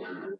Yeah.